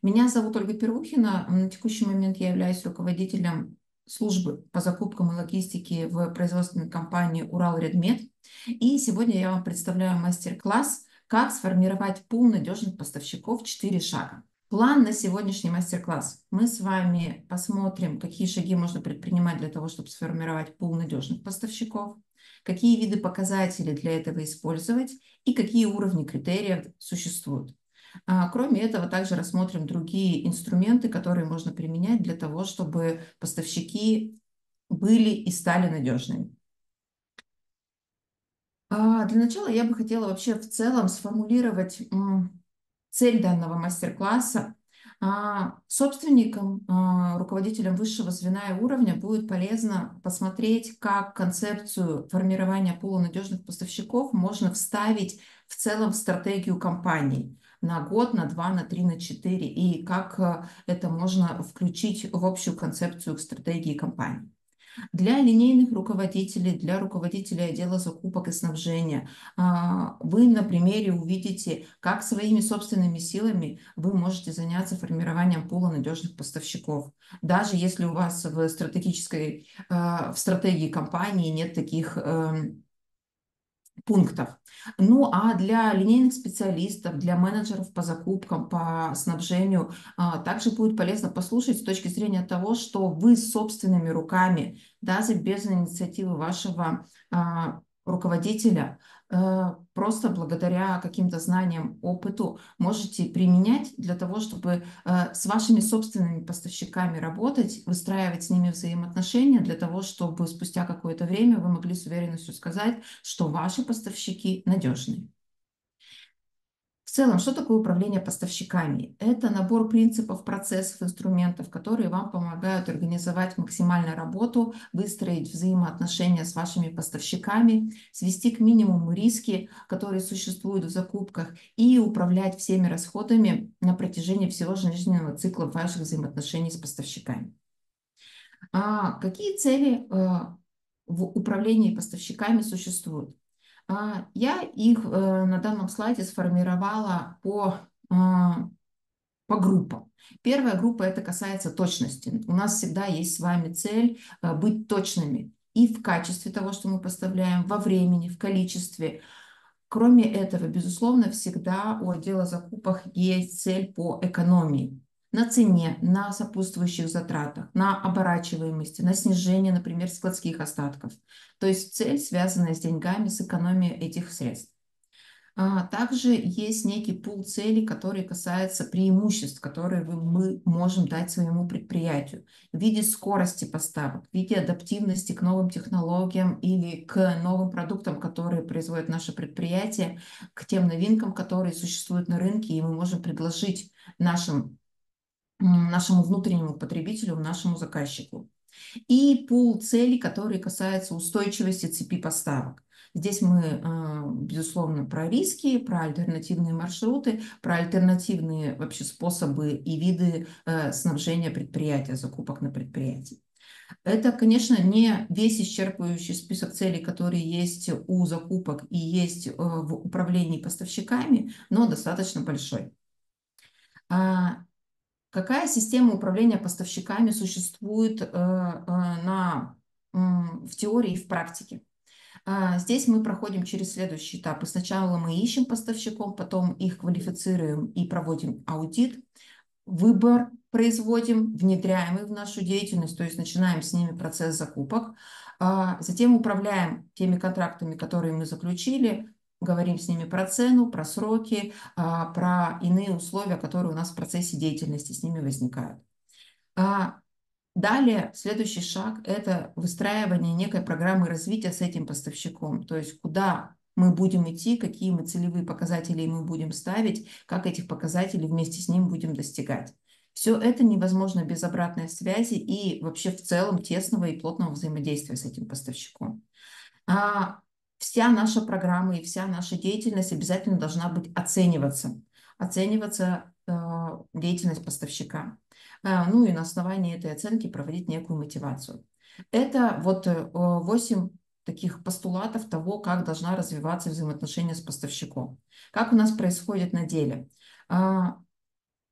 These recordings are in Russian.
Меня зовут Ольга Первухина. На текущий момент я являюсь руководителем службы по закупкам и логистике в производственной компании «Урал-Редмет». И сегодня я вам представляю мастер-класс «Как сформировать пул надежных поставщиков 4 шага». План на сегодняшний мастер-класс. Мы с вами посмотрим, какие шаги можно предпринимать для того, чтобы сформировать пул надежных поставщиков, какие виды показателей для этого использовать и какие уровни критериев существуют. А, кроме этого, также рассмотрим другие инструменты, которые можно применять для того, чтобы поставщики были и стали надежными. А, для начала я бы хотела вообще в целом сформулировать цель данного мастер-класса. А, собственникам, руководителям высшего звена и уровня будет полезно посмотреть, как концепцию формирования пула надежных поставщиков можно вставить в целом в стратегию компании на год, на два, на три, на четыре, и как э, это можно включить в общую концепцию стратегии компании. Для линейных руководителей, для руководителей отдела закупок и снабжения а, вы на примере увидите, как своими собственными силами вы можете заняться формированием пула надежных поставщиков. Даже если у вас в стратегической, э, в стратегии компании нет таких эм, пунктов. Ну а для линейных специалистов, для менеджеров по закупкам, по снабжению а, также будет полезно послушать с точки зрения того, что вы собственными руками, даже без инициативы вашего а, руководителя, просто благодаря каким-то знаниям, опыту можете применять для того, чтобы э, с вашими собственными поставщиками работать, выстраивать с ними взаимоотношения, для того, чтобы спустя какое-то время вы могли с уверенностью сказать, что ваши поставщики надежные. В целом, что такое управление поставщиками? Это набор принципов, процессов, инструментов, которые вам помогают организовать максимальную работу, выстроить взаимоотношения с вашими поставщиками, свести к минимуму риски, которые существуют в закупках, и управлять всеми расходами на протяжении всего жизненного цикла ваших взаимоотношений с поставщиками. А какие цели э, в управлении поставщиками существуют? А, я их э, на данном слайде сформировала по, а, по группам. Первая группа это касается точности. У нас всегда есть с вами цель э, быть точными и в качестве того, что мы поставляем, во времени, в количестве. Кроме этого, безусловно, всегда у отдела закупок есть цель по экономии на цене, на сопутствующих затратах, на оборачиваемости, на снижение, например, складских остатков. То есть цель, связанная с деньгами, с экономией этих средств. А, также есть некий пул целей, который касается преимуществ, которые мы можем дать своему предприятию в виде скорости поставок, в виде адаптивности к новым технологиям или к новым продуктам, которые производит наше предприятие, к тем новинкам, которые существуют на рынке, и мы можем предложить нашим нашему внутреннему потребителю, нашему заказчику. И пул целей, которые касаются устойчивости цепи поставок. Здесь мы, а, безусловно, про риски, про альтернативные маршруты, про альтернативные вообще способы и виды э, снабжения предприятия, закупок на предприятии. Это, конечно, не весь исчерпывающий список целей, которые есть у закупок и есть э, в управлении поставщиками, но достаточно большой. Какая система управления поставщиками существует э, э, на, в теории и в практике? А, здесь мы проходим через следующие этапы. Сначала мы ищем поставщиков, потом их квалифицируем и проводим аудит, выбор производим, внедряем их в нашу деятельность, то есть начинаем с ними процесс закупок, а, затем управляем теми контрактами, которые мы заключили, говорим с ними про цену, про сроки, а, про иные условия, которые у нас в процессе деятельности с ними возникают. А, далее, следующий шаг – это выстраивание некой программы развития с этим поставщиком, то есть куда мы будем идти, какие мы целевые показатели мы будем ставить, как этих показателей вместе с ним будем достигать. Все это невозможно без обратной связи и вообще в целом тесного и плотного взаимодействия с этим поставщиком. А вся наша программа и вся наша деятельность обязательно должна быть оцениваться. Оцениваться э, деятельность поставщика. Э, ну и на основании этой оценки проводить некую мотивацию. Это вот э, 8 таких постулатов того, как должна развиваться взаимоотношения с поставщиком. Как у нас происходит на деле? Э,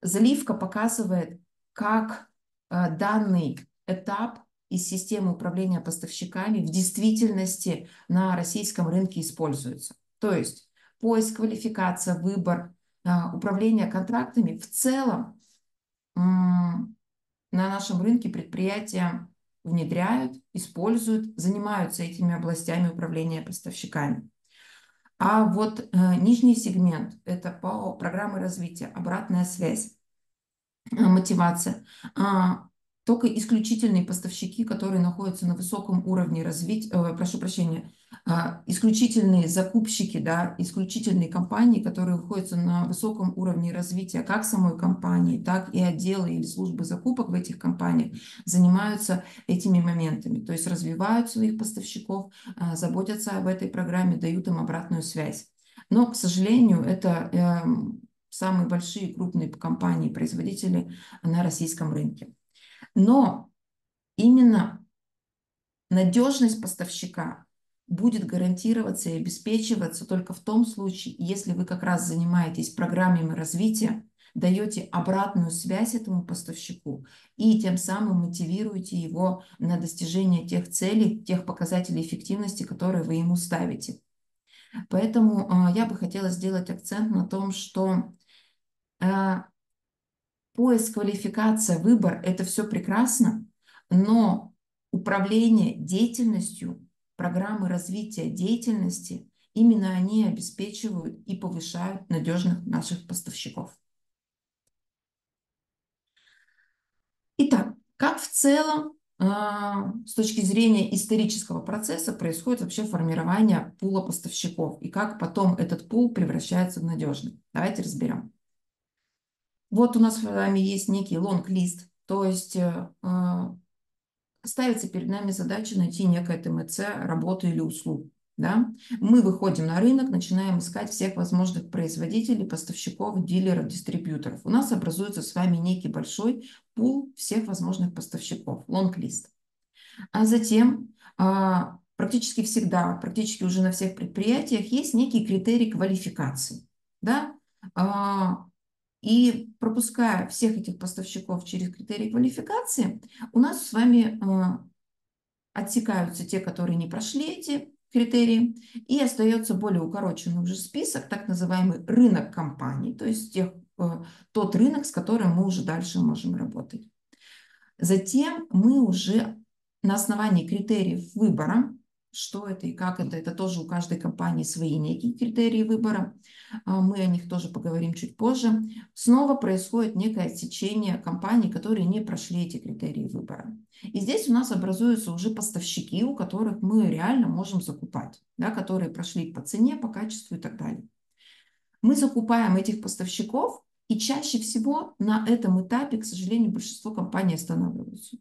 заливка показывает, как э, данный этап из системы управления поставщиками в действительности на российском рынке используется. То есть поиск, квалификация, выбор, управление контрактами в целом на нашем рынке предприятия внедряют, используют, занимаются этими областями управления поставщиками. А вот э, нижний сегмент – это по программе развития, обратная связь, э, мотивация. А, только исключительные поставщики, которые находятся на высоком уровне развития, э, прошу прощения, а, исключительные закупщики, да, исключительные компании, которые находятся на высоком уровне развития как самой компании, так и отделы или службы закупок в этих компаниях занимаются этими моментами, то есть развивают своих поставщиков, а, заботятся об этой программе, дают им обратную связь. Но, к сожалению, это эм, самые большие крупные компании, производители на российском рынке. Но именно надежность поставщика будет гарантироваться и обеспечиваться только в том случае, если вы как раз занимаетесь программами развития, даете обратную связь этому поставщику и тем самым мотивируете его на достижение тех целей, тех показателей эффективности, которые вы ему ставите. Поэтому э, я бы хотела сделать акцент на том, что э, поиск, квалификация, выбор – это все прекрасно, но управление деятельностью программы развития деятельности, именно они обеспечивают и повышают надежных наших поставщиков. Итак, как в целом а, с точки зрения исторического процесса происходит вообще формирование пула поставщиков и как потом этот пул превращается в надежный. Давайте разберем. Вот у нас с вами есть некий лонг-лист, то есть э, а, ставится перед нами задача найти некое ТМЦ работы или услуг. Да? Мы выходим на рынок, начинаем искать всех возможных производителей, поставщиков, дилеров, дистрибьюторов. У нас образуется с вами некий большой пул всех возможных поставщиков, лонг-лист. А затем а, практически всегда, практически уже на всех предприятиях есть некий критерий квалификации. Да? А, и пропуская всех этих поставщиков через критерии квалификации, у нас с вами э, отсекаются те, которые не прошли эти критерии, и остается более укороченный уже список, так называемый рынок компаний, то есть тех, э, тот рынок, с которым мы уже дальше можем работать. Затем мы уже на основании критериев выбора что это и как это. Это тоже у каждой компании свои некие критерии выбора. А, мы о них тоже поговорим чуть позже. Снова происходит некое отсечение компаний, которые не прошли эти критерии выбора. И здесь у нас образуются уже поставщики, у которых мы реально можем закупать, да, которые прошли по цене, по качеству и так далее. Мы закупаем этих поставщиков, и чаще всего на этом этапе, к сожалению, большинство компаний останавливаются.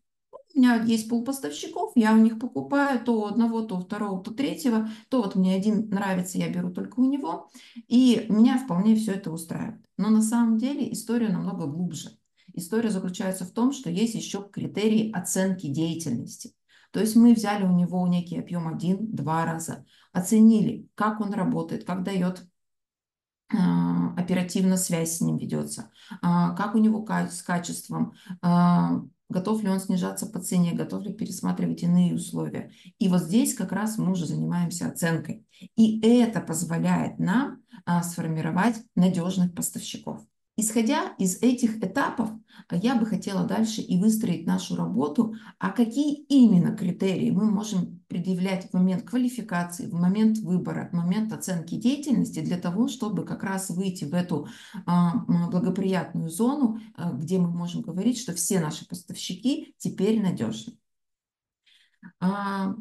У меня есть полпоставщиков, я у них покупаю то одного, то второго, то третьего. То вот мне один нравится, я беру только у него. И меня вполне все это устраивает. Но на самом деле история намного глубже. История заключается в том, что есть еще критерии оценки деятельности. То есть мы взяли у него некий объем один-два раза, оценили, как он работает, как дает а, оперативно связь с ним ведется, а, как у него с качеством, а, готов ли он снижаться по цене, готов ли пересматривать иные условия. И вот здесь как раз мы уже занимаемся оценкой. И это позволяет нам сформировать надежных поставщиков. Исходя из этих этапов, я бы хотела дальше и выстроить нашу работу, а какие именно критерии мы можем предъявлять в момент квалификации, в момент выбора, в момент оценки деятельности для того, чтобы как раз выйти в эту а, благоприятную зону, а, где мы можем говорить, что все наши поставщики теперь надежны. А,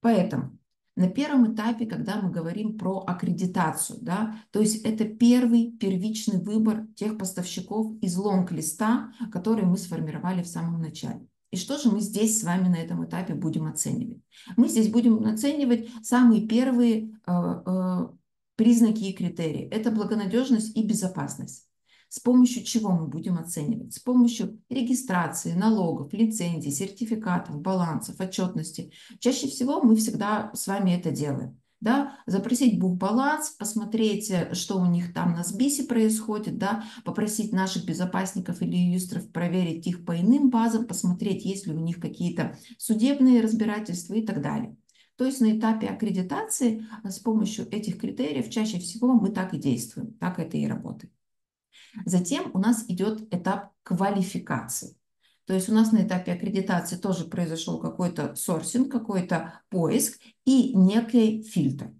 поэтому на первом этапе, когда мы говорим про аккредитацию, да, то есть это первый первичный выбор тех поставщиков из лонг-листа, которые мы сформировали в самом начале. И что же мы здесь с вами на этом этапе будем оценивать? Мы здесь будем оценивать самые первые э, э, признаки и критерии. Это благонадежность и безопасность. С помощью чего мы будем оценивать? С помощью регистрации, налогов, лицензий, сертификатов, балансов, отчетности. Чаще всего мы всегда с вами это делаем. да, запросить бухбаланс, посмотреть, э, что у них там на СБИСе происходит, да, попросить наших безопасников или юристов проверить их по иным базам, посмотреть, есть ли у них какие-то судебные разбирательства и так далее. То есть на этапе аккредитации с помощью этих критериев чаще всего мы так и действуем, так это и работает. Затем у нас идет этап квалификации. То есть у нас на этапе аккредитации тоже произошел какой-то сорсинг, какой-то поиск и некий фильтр.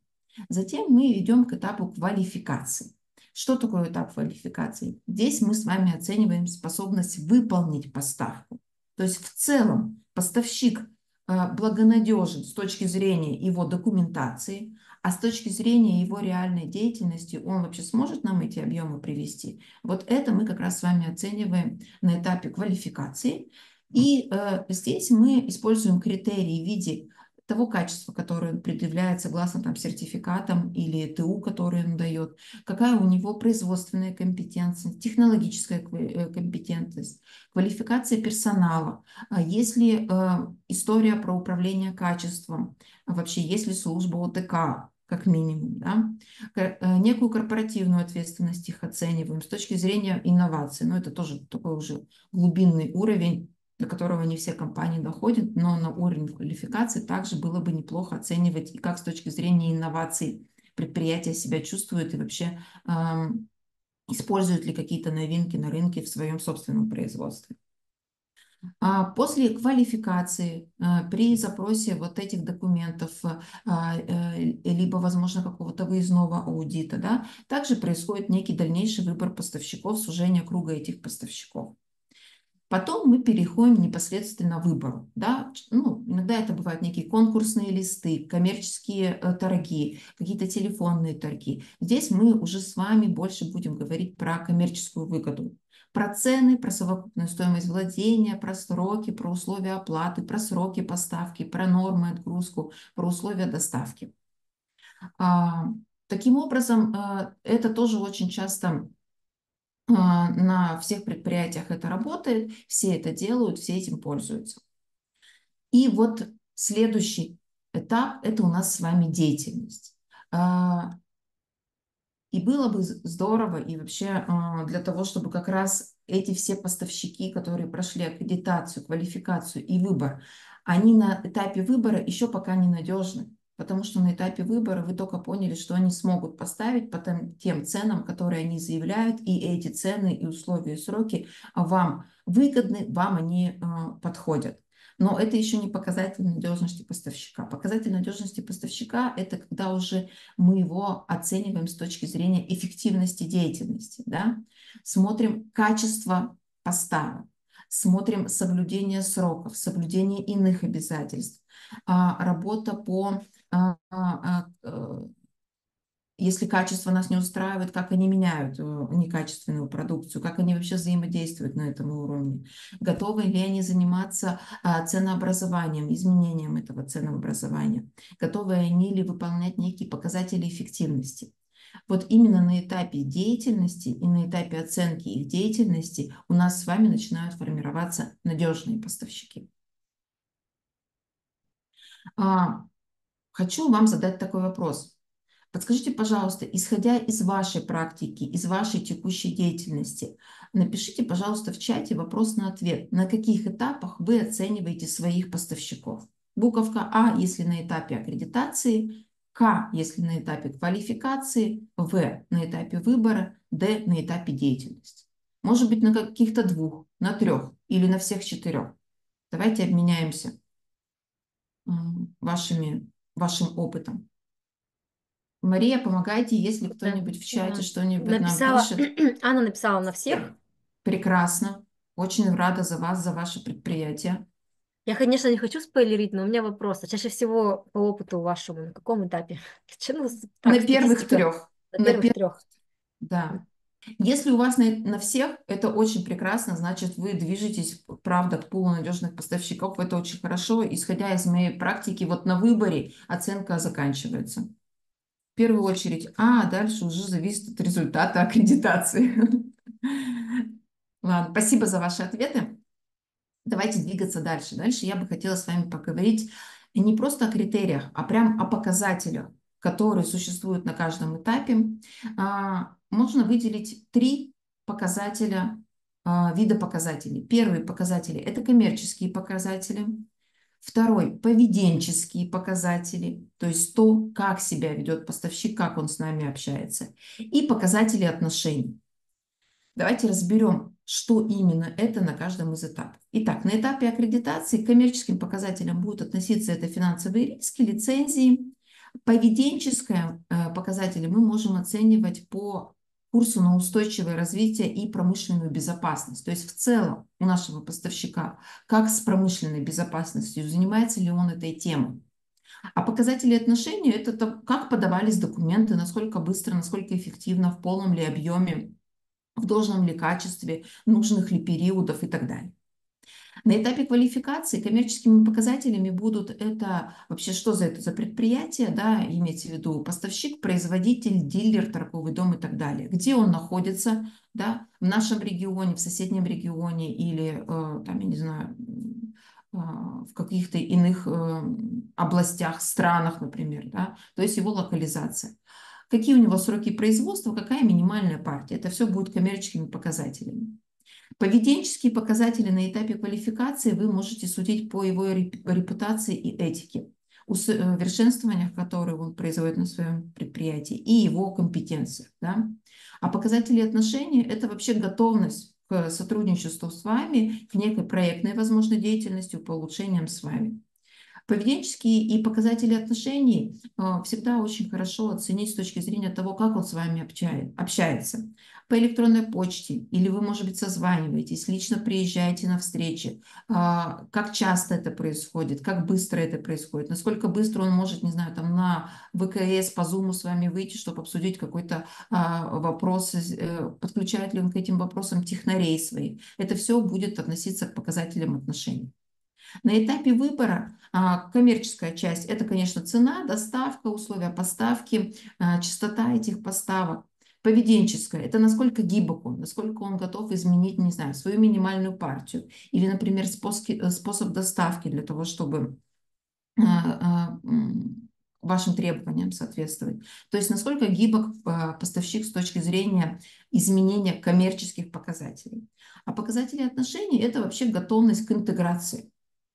Затем мы идем к этапу квалификации. Что такое этап квалификации? Здесь мы с вами оцениваем способность выполнить поставку. То есть в целом поставщик э, благонадежен с точки зрения его документации, а с точки зрения его реальной деятельности, он вообще сможет нам эти объемы привести? Вот это мы как раз с вами оцениваем на этапе квалификации. И э, здесь мы используем критерии в виде того качества, которое он предъявляет согласно там, сертификатам или ТУ, который он дает, какая у него производственная компетентность, технологическая э, компетентность, квалификация персонала, а есть ли э, история про управление качеством, вообще есть ли служба ОТК, как минимум, да? Э, некую корпоративную ответственность их оцениваем с точки зрения инноваций. Но это тоже такой уже глубинный уровень, до которого не все компании доходят, но на уровень квалификации также было бы неплохо оценивать и как с точки зрения инноваций предприятия себя чувствуют и вообще э, используют ли какие-то новинки на рынке в своем собственном производстве. А после квалификации э, при запросе вот этих документов, а, э, либо, возможно, какого-то выездного аудита, да, также происходит некий дальнейший выбор поставщиков, сужение круга этих поставщиков. Потом мы переходим непосредственно к выбору. Да? Ну, иногда это бывают некие конкурсные листы, коммерческие э, торги, какие-то телефонные торги. Здесь мы уже с вами больше будем говорить про коммерческую выгоду про цены, про совокупную стоимость владения, про сроки, про условия оплаты, про сроки поставки, про нормы отгрузку, про условия доставки. А, таким образом, а, это тоже очень часто а, на всех предприятиях это работает, все это делают, все этим пользуются. И вот следующий этап – это у нас с вами деятельность. И было бы здорово, и вообще а, для того, чтобы как раз эти все поставщики, которые прошли аккредитацию, квалификацию и выбор, они на этапе выбора еще пока не надежны, потому что на этапе выбора вы только поняли, что они смогут поставить по тем ценам, которые они заявляют, и эти цены и условия и сроки вам выгодны, вам они а, подходят. Но это еще не показатель надежности поставщика. Показатель надежности поставщика – это когда уже мы его оцениваем с точки зрения эффективности деятельности. Да? Смотрим качество поставок, смотрим соблюдение сроков, соблюдение иных обязательств, а, работа по а, а, э, если качество нас не устраивает, как они меняют э, некачественную продукцию, как они вообще взаимодействуют на этом уровне, готовы ли они заниматься а, ценообразованием, изменением этого ценообразования, готовы они ли выполнять некие показатели эффективности. Вот именно на этапе деятельности и на этапе оценки их деятельности у нас с вами начинают формироваться надежные поставщики. А, хочу вам задать такой вопрос. Подскажите, пожалуйста, исходя из вашей практики, из вашей текущей деятельности, напишите, пожалуйста, в чате вопрос на ответ. На каких этапах вы оцениваете своих поставщиков? Буковка А, если на этапе аккредитации, К, если на этапе квалификации, В, на этапе выбора, Д, на этапе деятельности. Может быть, на каких-то двух, на трех или на всех четырех. Давайте обменяемся вашими, вашим опытом. Мария, помогайте, если кто-нибудь в чате что-нибудь написала, нам пишет. Анна написала на всех. Прекрасно. Очень рада за вас, за ваше предприятие. Я, конечно, не хочу спойлерить, но у меня вопрос. А чаще всего по опыту вашему, на каком этапе? На первых трех. На, первых пер... трех. Да. Если у вас на, на всех, это очень прекрасно, значит, вы движетесь, правда, к пулу надежных поставщиков, это очень хорошо. Исходя из моей практики, вот на выборе оценка заканчивается первую очередь, а дальше уже зависит от результата аккредитации. Ладно, спасибо за ваши ответы. Давайте двигаться дальше. Дальше я бы хотела с вами поговорить не просто о критериях, а прям о показателях. которые существуют на каждом этапе, а, можно выделить три показателя, а, вида показателей. Первые показатели – это коммерческие показатели. Второй – поведенческие показатели, то есть то, как себя ведет поставщик, как он с нами общается. И показатели отношений. Давайте разберем, что именно это на каждом из этапов. Итак, на этапе аккредитации к коммерческим показателям будут относиться это финансовые риски, лицензии. Поведенческое э, показатели мы можем оценивать по курсу на устойчивое развитие и промышленную безопасность. То есть в целом у нашего поставщика, как с промышленной безопасностью, занимается ли он этой темой. А показатели отношений – это то, как подавались документы, насколько быстро, насколько эффективно, в полном ли объеме, в должном ли качестве, нужных ли периодов и так далее. На этапе квалификации коммерческими показателями будут это вообще что за это за предприятие, да, имейте в виду поставщик, производитель, дилер, торговый дом и так далее. Где он находится, да, в нашем регионе, в соседнем регионе или э, там, я не знаю, э, в каких-то иных э, областях, странах, например, да, то есть его локализация. Какие у него сроки производства, какая минимальная партия. Это все будет коммерческими показателями. Поведенческие показатели на этапе квалификации вы можете судить по его репутации и этике, усовершенствованиях, которые он производит на своем предприятии, и его компетенциях. Да? А показатели отношений – это вообще готовность к сотрудничеству с вами, к некой проектной, возможно, деятельности, по улучшениям с вами. Поведенческие и показатели отношений а, всегда очень хорошо оценить с точки зрения того, как он с вами общается. По электронной почте, или вы, может быть, созваниваетесь, лично приезжаете на встречи. А, как часто это происходит, как быстро это происходит, насколько быстро он может, не знаю, там на ВКС по Zoom с вами выйти, чтобы обсудить какой-то а, вопрос, э, подключает ли он к этим вопросам технарей своих. Это все будет относиться к показателям отношений. На этапе выбора а, коммерческая часть – это, конечно, цена, доставка, условия поставки, а, частота этих поставок. Поведенческое – это насколько гибок он, насколько он готов изменить, не знаю, свою минимальную партию. Или, например, способ, способ доставки для того, чтобы а, вашим требованиям соответствовать. То есть насколько гибок поставщик с точки зрения изменения коммерческих показателей. А показатели отношений – это вообще готовность к интеграции.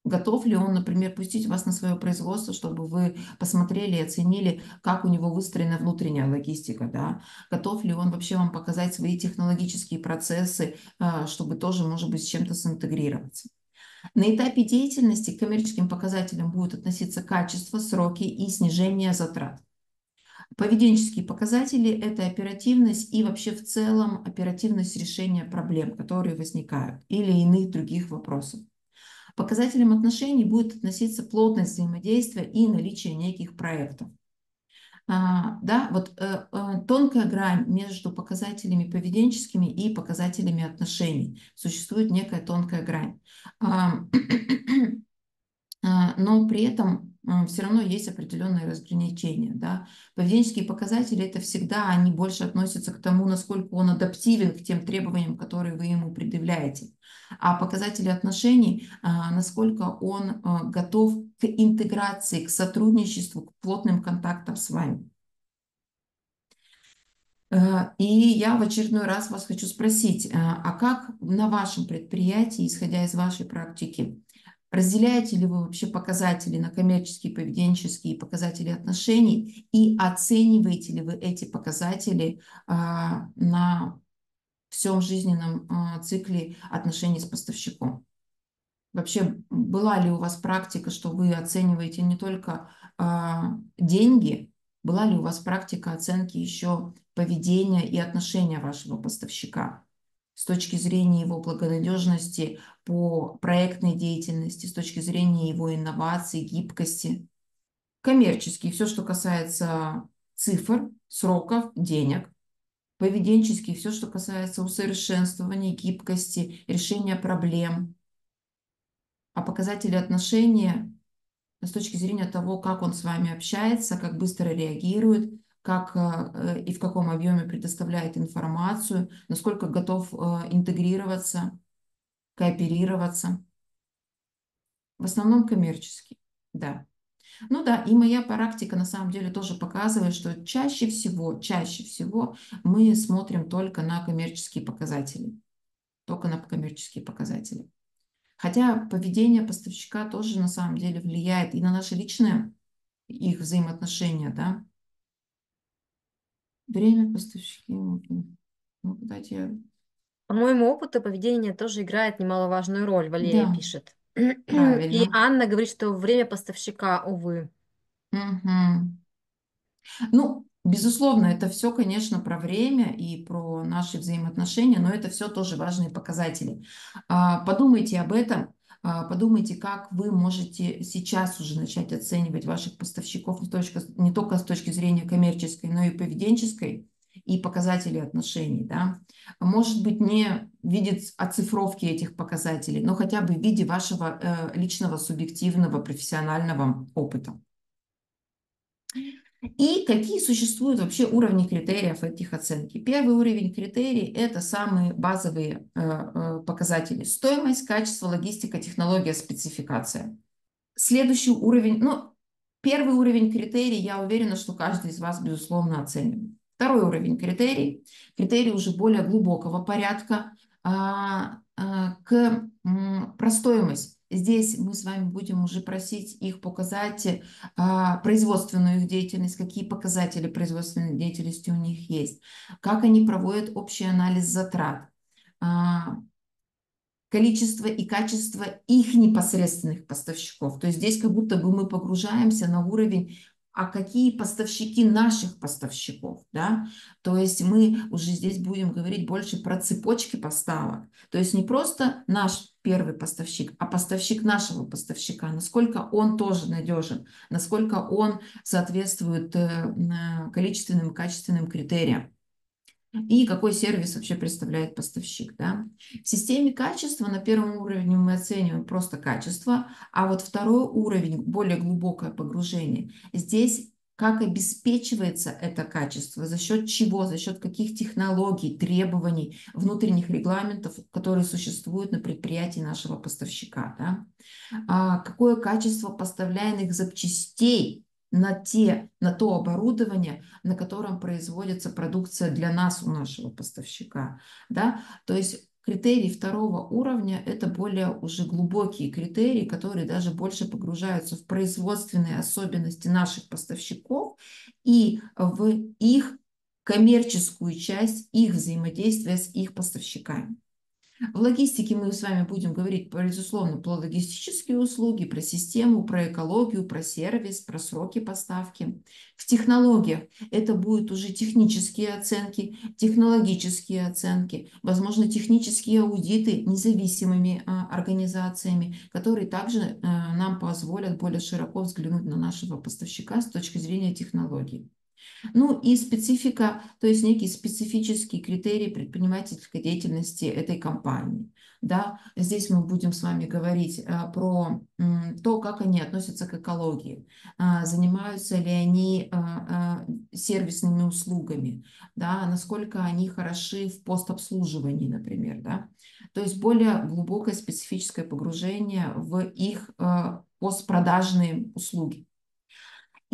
Готов ли он, например, пустить вас на свое производство, чтобы вы посмотрели и оценили, как у него выстроена внутренняя логистика, да? Готов ли он вообще вам показать свои технологические процессы, а, чтобы тоже, может быть, с чем-то синтегрироваться? На этапе деятельности к коммерческим показателям будет относиться качество, сроки и снижение затрат. Поведенческие показатели – это оперативность и вообще в целом оперативность решения проблем, которые возникают, или иных других вопросов. Показателем отношений будет относиться плотность взаимодействия и наличие неких проектов. А, да, вот э, э, тонкая грань между показателями поведенческими и показателями отношений. Существует некая тонкая грань. А, но при этом все равно есть определенные разграничения. Да? Поведенческие показатели – это всегда, они больше относятся к тому, насколько он адаптивен к тем требованиям, которые вы ему предъявляете. А показатели отношений, а, насколько он а, готов к интеграции, к сотрудничеству, к плотным контактам с вами. Э, и я в очередной раз вас хочу спросить, а как на вашем предприятии, исходя из вашей практики, Разделяете ли вы вообще показатели на коммерческие, поведенческие показатели отношений и оцениваете ли вы эти показатели а, на всем жизненном а, цикле отношений с поставщиком? Вообще, была ли у вас практика, что вы оцениваете не только а, деньги, была ли у вас практика оценки еще поведения и отношения вашего поставщика? С точки зрения его благонадежности по проектной деятельности, с точки зрения его инноваций, гибкости. Коммерческий, все, что касается цифр, сроков, денег. Поведенческий, все, что касается усовершенствования, гибкости, решения проблем. А показатели отношения с точки зрения того, как он с вами общается, как быстро реагирует, как э, и в каком объеме предоставляет информацию, насколько готов э, интегрироваться, кооперироваться. В основном коммерческий, да. Ну да, и моя практика на самом деле тоже показывает, что чаще всего, чаще всего мы смотрим только на коммерческие показатели. Только на коммерческие показатели. Хотя поведение поставщика тоже на самом деле влияет и на наши личные их взаимоотношения, да. Время поставщики. Ну, кстати, По моему опыту, поведение тоже играет немаловажную роль, Валерия да, пишет. И правильно. Анна говорит, что время поставщика, увы. Мгм. Ну, безусловно, это все, конечно, про время и про наши взаимоотношения, но это все тоже важные показатели. А, Подумайте об этом, подумайте, как вы можете сейчас уже начать оценивать ваших поставщиков не только, не только с точки зрения коммерческой, но и поведенческой и показателей отношений. Да? Может быть, не в виде оцифровки этих показателей, но хотя бы в виде вашего э, личного субъективного профессионального опыта. И какие существуют вообще уровни критериев этих оценки? Первый уровень критерий – это самые базовые э, э, показатели. Стоимость, качество, логистика, технология, спецификация. Следующий уровень, ну, первый уровень критерий, я уверена, что каждый из вас, безусловно, оценивает. Второй уровень критерий, критерий уже более глубокого порядка, а, а, к, про стоимость. Здесь мы с вами будем уже просить их показать а, производственную их деятельность, какие показатели производственной деятельности у них есть, как они проводят общий анализ затрат, а, количество и качество их непосредственных поставщиков. То есть здесь как будто бы мы погружаемся на уровень а какие поставщики наших поставщиков, да, то есть мы уже здесь будем говорить больше про цепочки поставок, то есть не просто наш первый поставщик, а поставщик нашего поставщика, насколько он тоже надежен, насколько он соответствует э, количественным и качественным критериям и какой сервис вообще представляет поставщик. Да? В системе качества на первом уровне мы оцениваем просто качество, а вот второй уровень, более глубокое погружение, здесь как обеспечивается это качество, за счет чего, за счет каких технологий, требований, внутренних регламентов, которые существуют на предприятии нашего поставщика. Да? А какое качество поставляемых запчастей на, те, на то оборудование, на котором производится продукция для нас, у нашего поставщика. Да? То есть критерии второго уровня – это более уже глубокие критерии, которые даже больше погружаются в производственные особенности наших поставщиков и в их коммерческую часть их взаимодействия с их поставщиками. В логистике мы с вами будем говорить, безусловно, про логистические услуги, про систему, про экологию, про сервис, про сроки поставки. В технологиях это будут уже технические оценки, технологические оценки, возможно, технические аудиты независимыми а, организациями, которые также а, нам позволят более широко взглянуть на нашего поставщика с точки зрения технологий. Ну и специфика, то есть некий специфический критерий предпринимательской деятельности этой компании. Да, здесь мы будем с вами говорить а, про то, как они относятся к экологии, а, занимаются ли они а, а, сервисными услугами, да, насколько они хороши в постобслуживании, например. Да. То есть более глубокое специфическое погружение в их а, постпродажные услуги.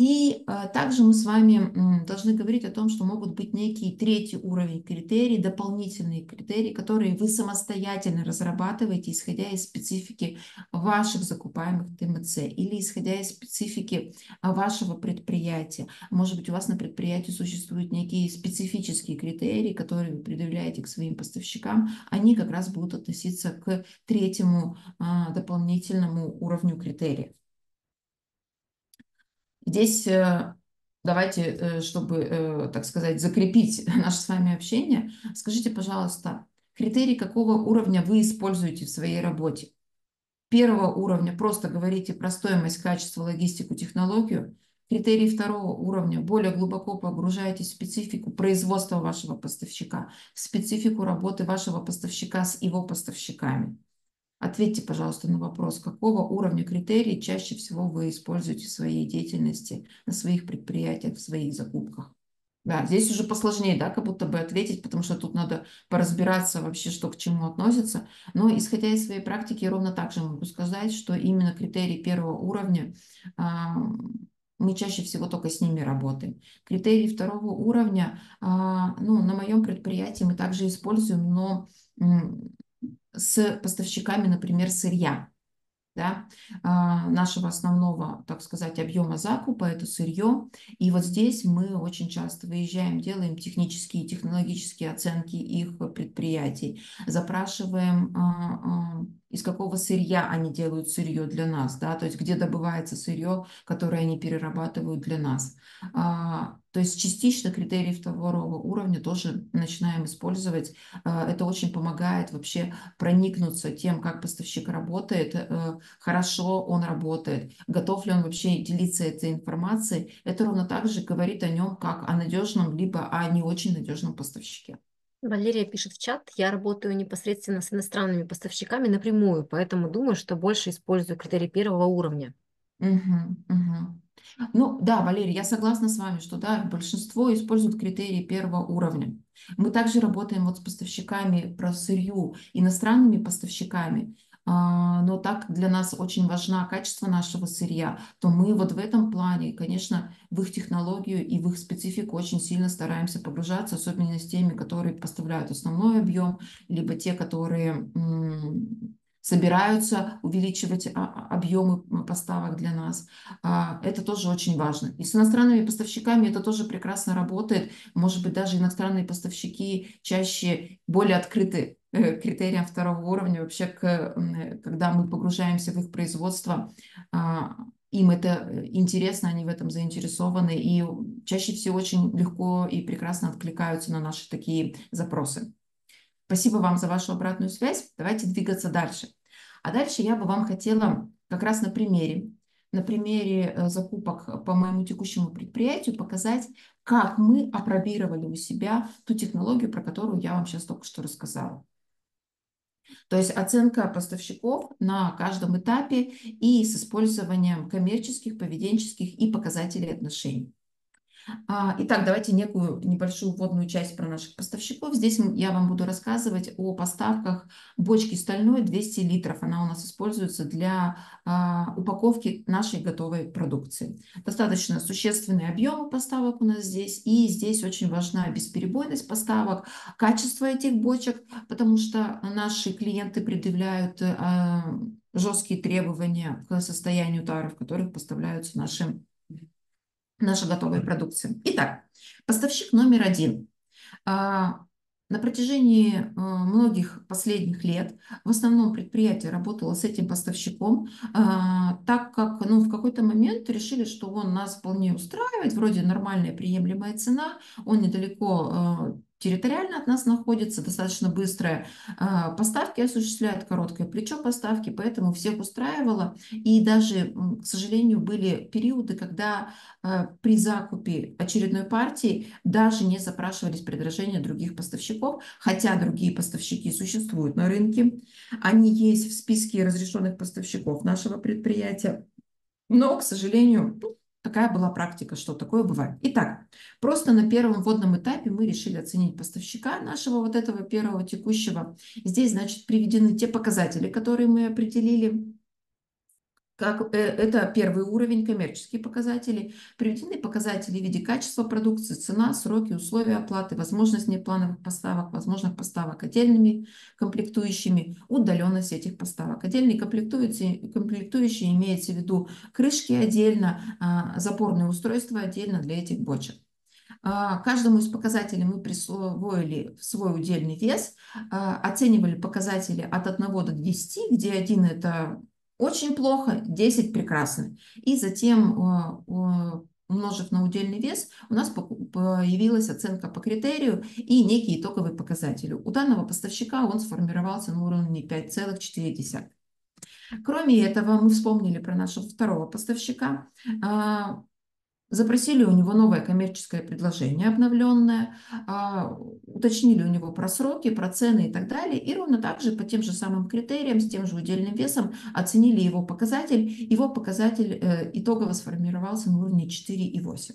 И а, также мы с вами должны говорить о том, что могут быть некий третий уровень критерий, дополнительные критерии, которые вы самостоятельно разрабатываете, исходя из специфики ваших закупаемых ТМЦ или исходя из специфики вашего предприятия. Может быть, у вас на предприятии существуют некие специфические критерии, которые вы предъявляете к своим поставщикам. Они как раз будут относиться к третьему а, дополнительному уровню критериев. Здесь э, давайте, э, чтобы, э, так сказать, закрепить наше с вами общение, скажите, пожалуйста, критерии какого уровня вы используете в своей работе? Первого уровня просто говорите про стоимость, качество, логистику, технологию. Критерии второго уровня более глубоко погружаетесь в специфику производства вашего поставщика, в специфику работы вашего поставщика с его поставщиками. Ответьте, пожалуйста, на вопрос, какого уровня критерий чаще всего вы используете в своей деятельности, на своих предприятиях, в своих закупках? Да, здесь уже посложнее, да, как будто бы ответить, потому что тут надо поразбираться вообще, что к чему относится. Но исходя из своей практики, ровно так же могу сказать, что именно критерии первого уровня а, мы чаще всего только с ними работаем. Критерии второго уровня, а, ну, на моем предприятии мы также используем, но с поставщиками, например, сырья да, а, нашего основного, так сказать, объема закупа, это сырье. И вот здесь мы очень часто выезжаем, делаем технические и технологические оценки их предприятий, запрашиваем, а, а, из какого сырья они делают сырье для нас, да, то есть где добывается сырье, которое они перерабатывают для нас. То есть частично критерии второго уровня тоже начинаем использовать. Это очень помогает вообще проникнуться тем, как поставщик работает, э, хорошо он работает, готов ли он вообще делиться этой информацией. Это ровно так же говорит о нем как о надежном, либо о не очень надежном поставщике. Валерия пишет в чат, я работаю непосредственно с иностранными поставщиками напрямую, поэтому думаю, что больше использую критерии первого уровня. Угу, угу. Ну да, Валерий, я согласна с вами, что да, большинство используют критерии первого уровня. Мы также работаем вот с поставщиками про сырью, иностранными поставщиками. А, но так для нас очень важно качество нашего сырья, то мы вот в этом плане, конечно, в их технологию и в их специфику очень сильно стараемся погружаться, особенно с теми, которые поставляют основной объем, либо те, которые собираются увеличивать а, объемы поставок для нас. А, это тоже очень важно. И с иностранными поставщиками это тоже прекрасно работает. Может быть, даже иностранные поставщики чаще более открыты критериям второго уровня, вообще, к, когда мы погружаемся в их производство, а, им это интересно, они в этом заинтересованы и чаще всего очень легко и прекрасно откликаются на наши такие запросы. Спасибо вам за вашу обратную связь. Давайте двигаться дальше. А дальше я бы вам хотела как раз на примере, на примере э, закупок по моему текущему предприятию показать, как мы опробировали у себя ту технологию, про которую я вам сейчас только что рассказала. То есть оценка поставщиков на каждом этапе и с использованием коммерческих, поведенческих и показателей отношений. А, итак, давайте некую небольшую вводную часть про наших поставщиков. Здесь я вам буду рассказывать о поставках бочки стальной 200 литров. Она у нас используется для а, упаковки нашей готовой продукции. Достаточно существенный объем поставок у нас здесь. И здесь очень важна бесперебойность поставок, качество этих бочек, потому что наши клиенты предъявляют а, жесткие требования к состоянию таров, которых поставляются нашим наша готовая продукция. Итак, поставщик номер один. А, на протяжении а, многих последних лет в основном предприятие работало с этим поставщиком, а, так как ну, в какой-то момент решили, что он нас вполне устраивает, вроде нормальная приемлемая цена, он недалеко территориально от нас находится, достаточно быстрые а, поставки осуществляет, короткое плечо поставки, поэтому всех устраивало. И даже, к сожалению, были периоды, когда а, при закупе очередной партии даже не запрашивались предложения других поставщиков, хотя другие поставщики существуют на рынке. Они есть в списке разрешенных поставщиков нашего предприятия. Но, к сожалению, Такая была практика, что такое бывает. Итак, просто на первом вводном этапе мы решили оценить поставщика нашего вот этого первого текущего. Здесь, значит, приведены те показатели, которые мы определили как, э, это первый уровень, коммерческие показатели. Приведены показатели в виде качества продукции, цена, сроки, условия оплаты, возможность неплановых поставок, возможных поставок отдельными комплектующими, удаленность этих поставок. Отдельные комплектующие, комплектующие имеется в виду крышки отдельно, а, запорные устройства отдельно для этих бочек. А, каждому из показателей мы присвоили свой удельный вес, а, оценивали показатели от 1 до 10, где 1 это очень плохо, 10 прекрасно. И затем, э, умножив на удельный вес, у нас появилась оценка по критерию и некий итоговый показатель. У данного поставщика он сформировался на уровне 5,4. Кроме этого, мы вспомнили про нашего второго поставщика. Запросили у него новое коммерческое предложение обновленное, а, уточнили у него про сроки, про цены и так далее. И ровно так же по тем же самым критериям, с тем же удельным весом оценили его показатель. Его показатель э, итогово сформировался на уровне 4,8.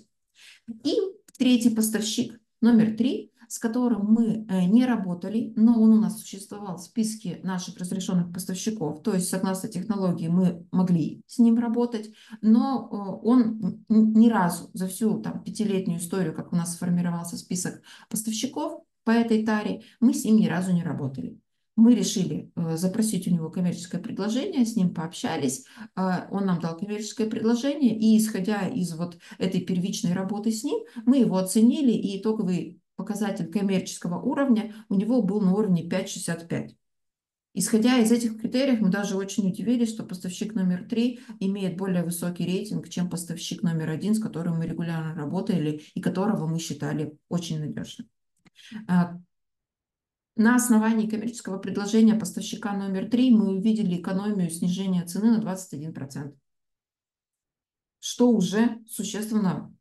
И третий поставщик, номер три, с которым мы э, не работали, но он у нас существовал в списке наших разрешенных поставщиков. То есть, согласно технологии, мы могли с ним работать, но э, он ни разу за всю там, пятилетнюю историю, как у нас сформировался список поставщиков по этой таре, мы с ним ни разу не работали. Мы решили э, запросить у него коммерческое предложение, с ним пообщались, он нам дал коммерческое предложение, и исходя из вот этой первичной работы с ним, мы его оценили, и итоговый показатель коммерческого уровня у него был на уровне 5,65. Исходя из этих критериев, мы даже очень удивились, что поставщик номер три имеет более высокий рейтинг, чем поставщик номер один, с которым мы регулярно работали и которого мы считали очень надежным. А, на основании коммерческого предложения поставщика номер три мы увидели экономию снижения цены на 21%, что уже существенно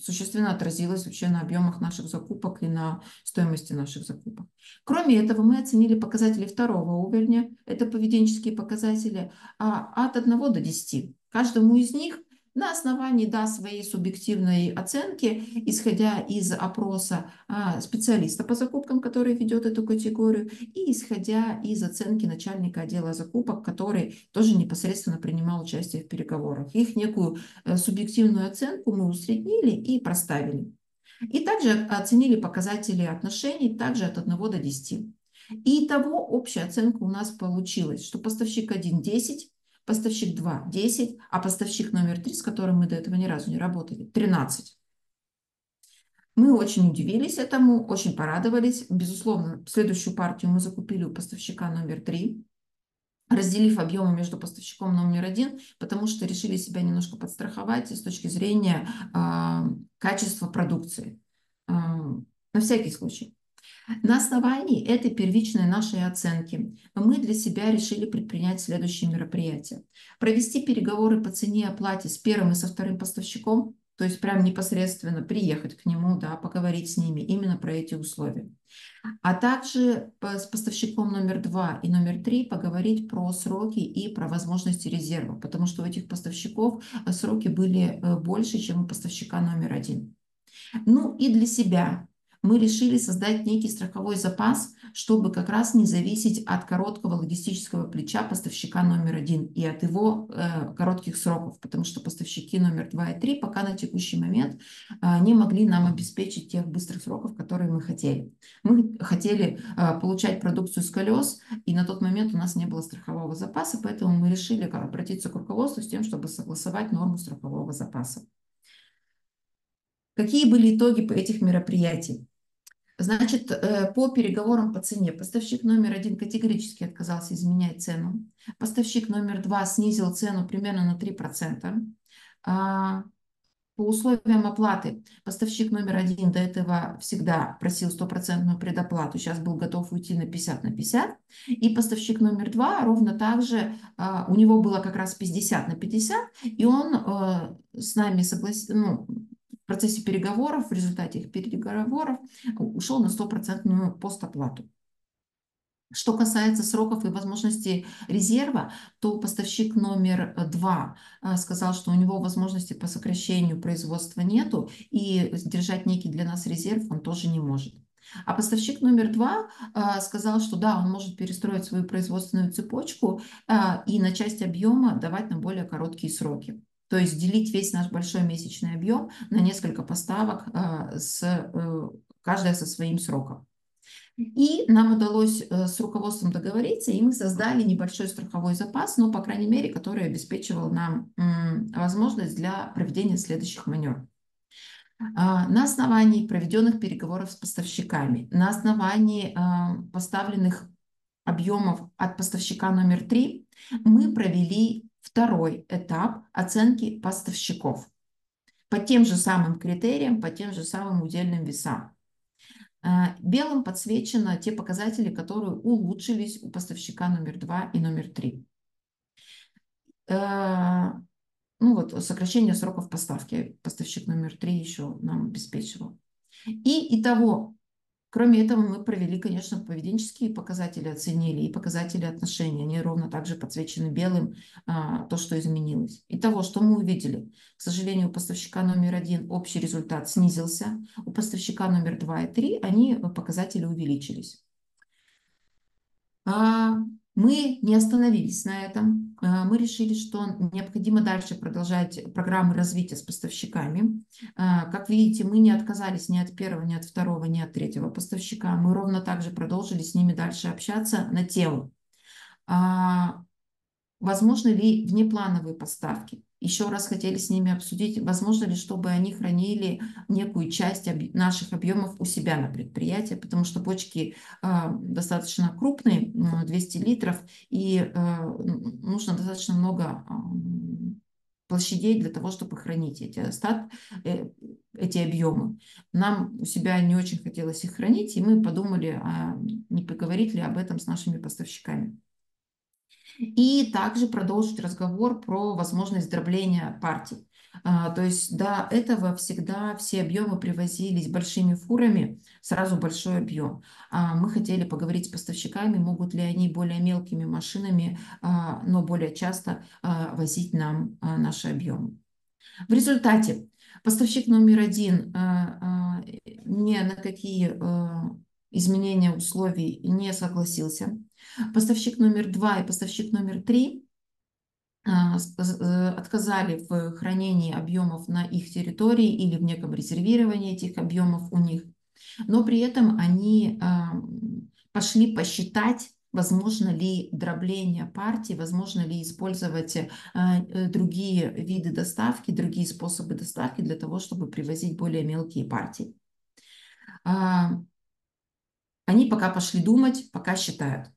существенно отразилось вообще на объемах наших закупок и на стоимости наших закупок. Кроме этого, мы оценили показатели второго уровня, это поведенческие показатели, а от 1 до 10. Каждому из них на основании да, своей субъективной оценки, исходя из опроса а, специалиста по закупкам, который ведет эту категорию, и исходя из оценки начальника отдела закупок, который тоже непосредственно принимал участие в переговорах. Их некую э, субъективную оценку мы усреднили и проставили. И также оценили показатели отношений также от 1 до 10. И того общая оценка у нас получилась, что поставщик 1 – 10, поставщик 2 – 10, а поставщик номер 3, с которым мы до этого ни разу не работали, 13. Мы очень удивились этому, очень порадовались. Безусловно, следующую партию мы закупили у поставщика номер 3, разделив объемы между поставщиком номер один, потому что решили себя немножко подстраховать с точки зрения э, качества продукции. Э, на всякий случай. На основании этой первичной нашей оценки мы для себя решили предпринять следующие мероприятия. Провести переговоры по цене и оплате с первым и со вторым поставщиком, то есть прям непосредственно приехать к нему, да, поговорить с ними именно про эти условия. А также с поставщиком номер два и номер три поговорить про сроки и про возможности резерва, потому что у этих поставщиков сроки были э, больше, чем у поставщика номер один. Ну и для себя мы решили создать некий страховой запас, чтобы как раз не зависеть от короткого логистического плеча поставщика номер один и от его э, коротких сроков, потому что поставщики номер два и три пока на текущий момент э, не могли нам обеспечить тех быстрых сроков, которые мы хотели. Мы хотели э, получать продукцию с колес, и на тот момент у нас не было страхового запаса, поэтому мы решили обратиться к руководству с тем, чтобы согласовать норму страхового запаса. Какие были итоги этих мероприятий? Значит, э, по переговорам по цене поставщик номер один категорически отказался изменять цену. Поставщик номер два снизил цену примерно на 3%. А, по условиям оплаты поставщик номер один до этого всегда просил стопроцентную предоплату, сейчас был готов уйти на 50 на 50. И поставщик номер два ровно так же, а, у него было как раз 50 на 50, и он э, с нами согласился, ну, процессе переговоров, в результате их переговоров, ушел на стопроцентную постоплату. Что касается сроков и возможностей резерва, то поставщик номер два а, сказал, что у него возможности по сокращению производства нету, и держать некий для нас резерв он тоже не может. А поставщик номер два а, сказал, что да, он может перестроить свою производственную цепочку а, и на часть объема давать нам более короткие сроки. То есть делить весь наш большой месячный объем на несколько поставок, а, с, э, каждая со своим сроком. И нам удалось э, с руководством договориться, и мы создали небольшой страховой запас, но, по крайней мере, который обеспечивал нам возможность для проведения следующих маневров. А, на основании проведенных переговоров с поставщиками, на основании а, поставленных объемов от поставщика номер три, мы провели второй этап оценки поставщиков по тем же самым критериям, по тем же самым удельным весам. Э, белым подсвечены те показатели, которые улучшились у поставщика номер два и номер три. Э, ну вот, сокращение сроков поставки поставщик номер три еще нам обеспечивал. И итого Кроме этого, мы провели, конечно, поведенческие показатели, оценили и показатели отношений. Они ровно также подсвечены белым, а, то, что изменилось. Итого, что мы увидели? К сожалению, у поставщика номер один общий результат снизился, у поставщика номер два и три они э, показатели увеличились. А, мы не остановились на этом. А, мы решили, что необходимо дальше продолжать программы развития с поставщиками. А, как видите, мы не отказались ни от первого, ни от второго, ни от третьего поставщика. Мы ровно так же продолжили с ними дальше общаться на тему. Возможно ли внеплановые поставки? Еще раз хотели с ними обсудить, возможно ли, чтобы они хранили некую часть наших объемов у себя на предприятии, потому что бочки э, достаточно крупные, 200 литров, и э, нужно достаточно много э, площадей для того, чтобы хранить эти остат, э, эти объемы. Нам у себя не очень хотелось их хранить, и мы подумали, а не поговорить ли об этом с нашими поставщиками. И также продолжить разговор про возможность дробления партий. А, то есть до этого всегда все объемы привозились большими фурами, сразу большой объем. А мы хотели поговорить с поставщиками, могут ли они более мелкими машинами, а, но более часто возить нам наши объемы. В результате поставщик номер один ни на какие изменения условий не согласился. Поставщик номер два и поставщик номер три а, э, отказали в хранении объемов на их территории или в неком резервировании этих объемов у них. Но при этом они а, пошли посчитать, возможно ли дробление партии, возможно ли использовать а, э, другие виды доставки, другие способы доставки для того, чтобы привозить более мелкие партии. Они пока пошли думать, пока считают.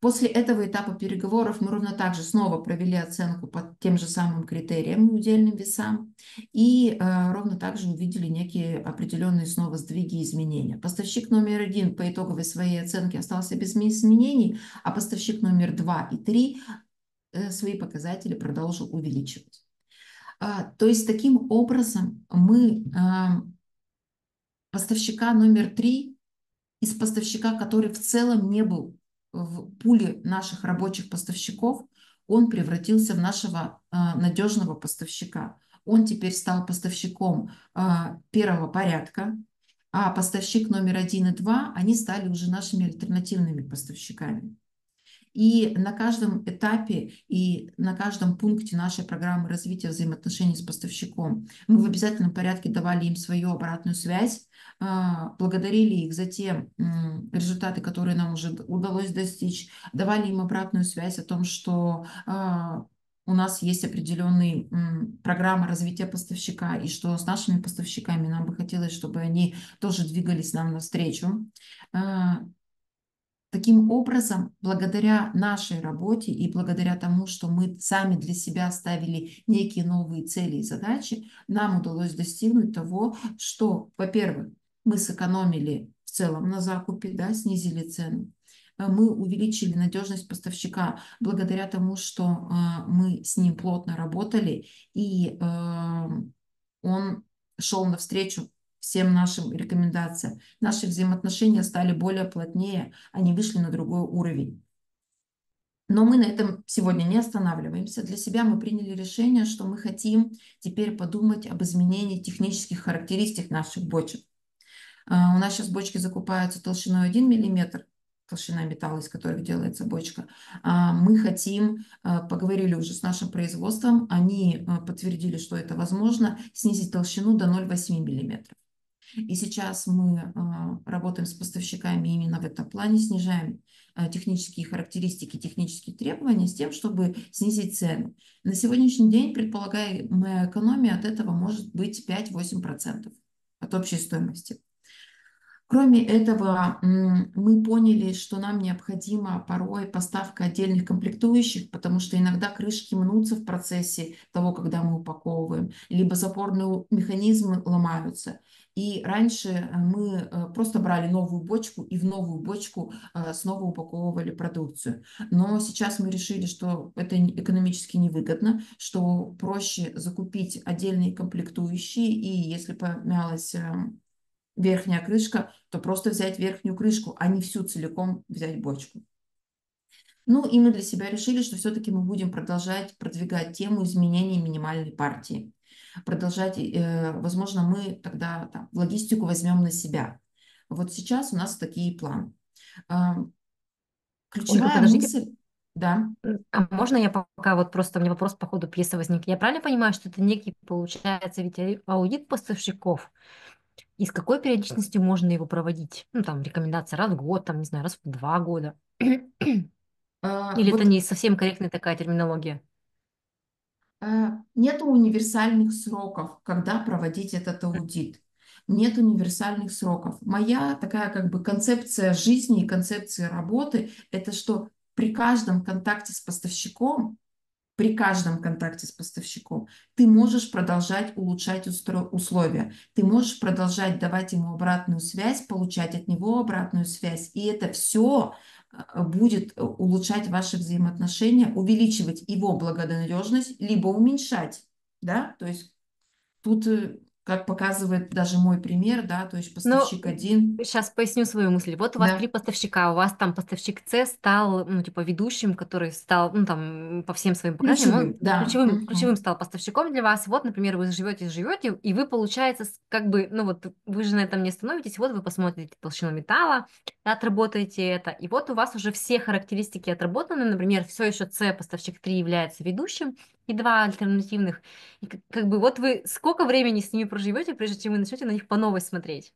После этого этапа переговоров мы ровно так же снова провели оценку по тем же самым критериям и удельным весам и э, ровно так же увидели некие определенные снова сдвиги и изменения. Поставщик номер один по итоговой своей оценке остался без изменений, а поставщик номер два и три э, свои показатели продолжил увеличивать. А, то есть таким образом мы э, поставщика номер три из поставщика, который в целом не был в пуле наших рабочих поставщиков, он превратился в нашего э, надежного поставщика. Он теперь стал поставщиком э, первого порядка, а поставщик номер один и два, они стали уже нашими альтернативными поставщиками. И на каждом этапе и на каждом пункте нашей программы развития взаимоотношений с поставщиком мы в обязательном порядке давали им свою обратную связь, а, благодарили их за те результаты, которые нам уже удалось достичь, давали им обратную связь о том, что а, у нас есть определенные программы развития поставщика, и что с нашими поставщиками нам бы хотелось, чтобы они тоже двигались нам навстречу. Таким образом, благодаря нашей работе и благодаря тому, что мы сами для себя ставили некие новые цели и задачи, нам удалось достигнуть того, что, во-первых, мы сэкономили в целом на закупе, да, снизили цену. Э, мы увеличили надежность поставщика благодаря тому, что э, мы с ним плотно работали, и э, он шел навстречу всем нашим рекомендациям. Наши взаимоотношения стали более плотнее, они вышли на другой уровень. Но мы на этом сегодня не останавливаемся. Для себя мы приняли решение, что мы хотим теперь подумать об изменении технических характеристик наших бочек. А, у нас сейчас бочки закупаются толщиной 1 мм, толщина металла, из которых делается бочка. А, мы хотим, а, поговорили уже с нашим производством, они подтвердили, что это возможно, снизить толщину до 0,8 мм. И сейчас мы работаем с поставщиками именно в этом плане, снижаем технические характеристики, технические требования с тем, чтобы снизить цену. На сегодняшний день предполагаемая экономия от этого может быть 5-8% от общей стоимости. Кроме этого, мы поняли, что нам необходима порой поставка отдельных комплектующих, потому что иногда крышки мнутся в процессе того, когда мы упаковываем, либо запорные механизмы ломаются. И раньше э, мы э, просто брали новую бочку и в новую бочку э, снова упаковывали продукцию. Но сейчас мы решили, что это экономически невыгодно, что проще закупить отдельные комплектующие, и если помялась верхняя крышка, то просто взять верхнюю крышку, а не всю целиком взять бочку. Ну и мы для себя решили, что все-таки мы будем продолжать продвигать тему изменений минимальной партии. Продолжать, э, возможно, мы тогда там, логистику возьмем на себя. Вот сейчас у нас такие планы. Ключевая Ольга, мысль... Да. А можно я пока вот просто у меня вопрос по ходу пьесы возник. Я правильно понимаю, что это некий, получается, ведь аудит поставщиков? И с какой периодичностью можно его проводить? Ну, там, рекомендация раз в год, там, не знаю, раз в два года. А, Или вот, это не совсем корректная такая терминология? А, нет универсальных сроков, когда проводить этот аудит. Нет универсальных сроков. Моя такая как бы концепция жизни и концепция работы – это что при каждом контакте с поставщиком, при каждом контакте с поставщиком, ты можешь продолжать улучшать условия, ты можешь продолжать давать ему обратную связь, получать от него обратную связь. И это все будет улучшать ваши взаимоотношения, увеличивать его благонадежность, либо уменьшать. Да? То есть тут э, как показывает даже мой пример, да, то есть ну, поставщик ну, один. Сейчас поясню свою мысль. Вот у вас да. три поставщика, у вас там поставщик С стал, ну, типа, ведущим, который стал, ну, там, по всем своим показателям, ключевым, он да. ключевым, uh-huh. ключевым стал поставщиком для вас. Вот, например, вы живете, живете, и вы, получается, как бы, ну, вот, вы же на этом не остановитесь, вот вы посмотрите толщину металла, отработаете это, и вот у вас уже все характеристики отработаны, например, все еще С поставщик 3 является ведущим, и два альтернативных. И как, как бы вот вы сколько времени с ними проживете, прежде чем вы начнете на них по новой смотреть?